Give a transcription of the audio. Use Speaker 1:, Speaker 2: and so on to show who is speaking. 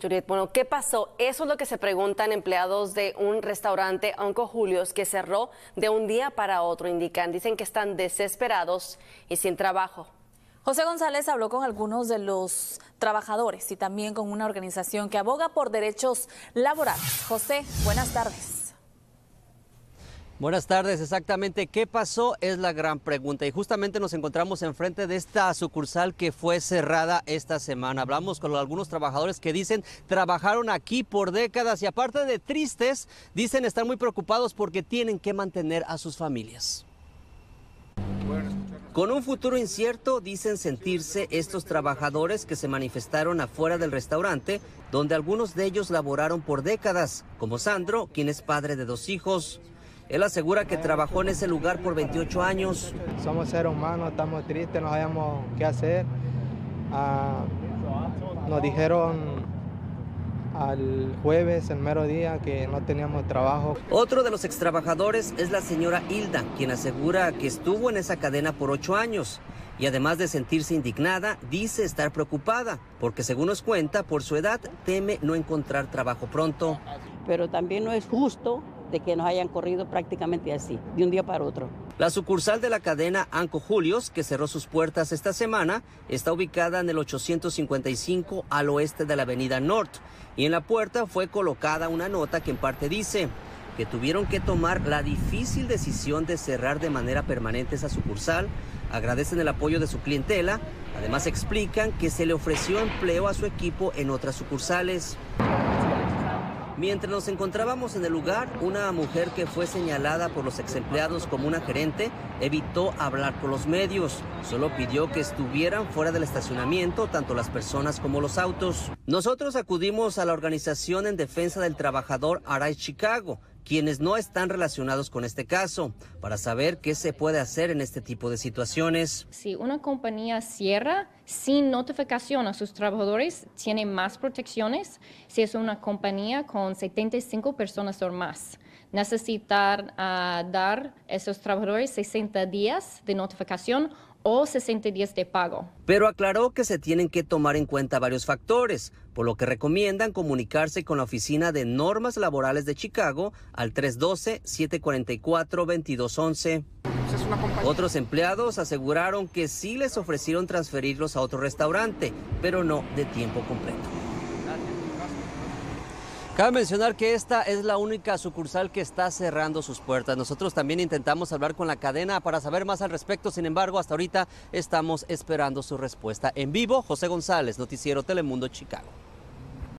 Speaker 1: Juliet, bueno, ¿qué pasó? Eso es lo que se preguntan empleados de un restaurante Uncle Julio's que cerró de un día para otro, indican. Dicen que están desesperados y sin trabajo.
Speaker 2: José González habló con algunos de los trabajadores y también con una organización que aboga por derechos laborales. José, buenas tardes.
Speaker 3: Buenas tardes, exactamente qué pasó es la gran pregunta y justamente nos encontramos enfrente de esta sucursal que fue cerrada esta semana. Hablamos con algunos trabajadores que dicen trabajaron aquí por décadas y aparte de tristes, dicen estar muy preocupados porque tienen que mantener a sus familias. Con un futuro incierto, dicen sentirse estos trabajadores que se manifestaron afuera del restaurante, donde algunos de ellos laboraron por décadas, como Sandro, quien es padre de dos hijos. Él asegura que trabajó en ese lugar por 28 años.
Speaker 4: Somos seres humanos, estamos tristes, no sabemos qué hacer. Ah, nos dijeron al jueves, el mero día, que no teníamos trabajo.
Speaker 3: Otro de los extrabajadores es la señora Hilda, quien asegura que estuvo en esa cadena por ocho años. Y además de sentirse indignada, dice estar preocupada, porque según nos cuenta, por su edad teme no encontrar trabajo pronto.
Speaker 5: Pero también no es justo de que nos hayan corrido prácticamente así, de un día para otro.
Speaker 3: La sucursal de la cadena Anco Julios, que cerró sus puertas esta semana, está ubicada en el 855 al oeste de la avenida North. Y en la puerta fue colocada una nota que en parte dice que tuvieron que tomar la difícil decisión de cerrar de manera permanente esa sucursal. Agradecen el apoyo de su clientela. Además explican que se le ofreció empleo a su equipo en otras sucursales. Mientras nos encontrábamos en el lugar, una mujer que fue señalada por los ex empleados como una gerente evitó hablar con los medios. Solo pidió que estuvieran fuera del estacionamiento tanto las personas como los autos. Nosotros acudimos a la organización en defensa del trabajador Arai Chicago quienes no están relacionados con este caso, para saber qué se puede hacer en este tipo de situaciones.
Speaker 6: Si una compañía cierra sin notificación a sus trabajadores, tiene más protecciones si es una compañía con 75 personas o más. Necesitar ah, dar a esos trabajadores 60 días de notificación o 60 días de pago.
Speaker 3: Pero aclaró que se tienen que tomar en cuenta varios factores, por lo que recomiendan comunicarse con la Oficina de Normas Laborales de Chicago al 312-744-2211. Otros empleados aseguraron que sí les ofrecieron transferirlos a otro restaurante, pero no de tiempo completo. Cabe mencionar que esta es la única sucursal que está cerrando sus puertas. Nosotros también intentamos hablar con la cadena para saber más al respecto, sin embargo, hasta ahorita estamos esperando su respuesta. En vivo, José González, Noticiero Telemundo, Chicago.